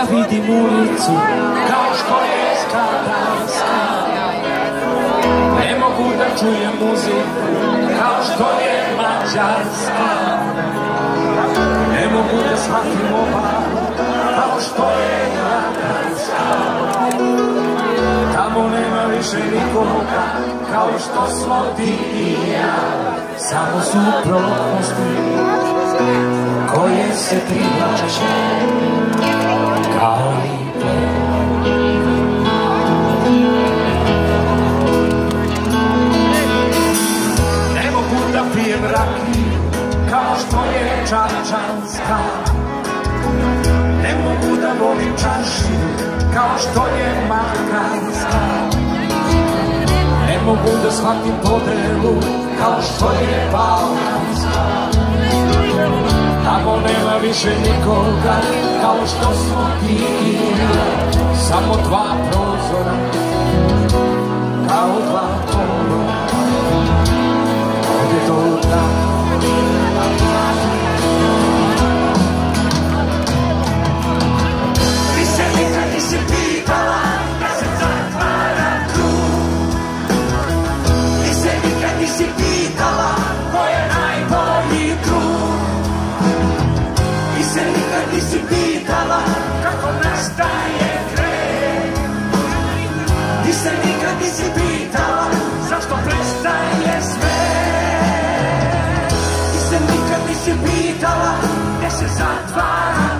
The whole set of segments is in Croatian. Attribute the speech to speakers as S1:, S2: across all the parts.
S1: da vidim ulicu kao što je skadarska Ne mogu da čujem muziku kao što je mađarska. Ne mogu da shvatim obalu kao što je jadarska Tamo nema više nikoga kao što smo ti i ja. Samo su propusti koje se privlače pijem rakiju kao što je čačanska Ne mogu da volim čaši kao što je makarska Ne mogu da shvatim podelu kao što je balkanska. Tamo nema više nikoga kao što smo ti Samo dva prozora
S2: nikad nisi pitala gdje se zatvara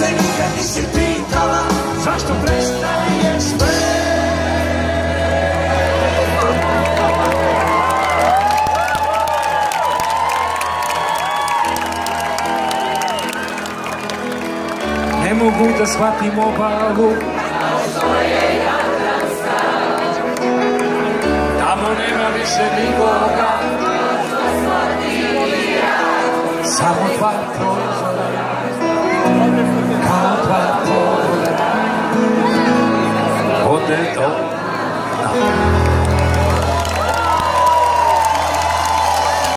S2: se nikad nisi pitala zašto prestaje sve?
S1: Ne mogu da shvatim obalu. Tamo nema više nikoga. Samo dva prozora 走。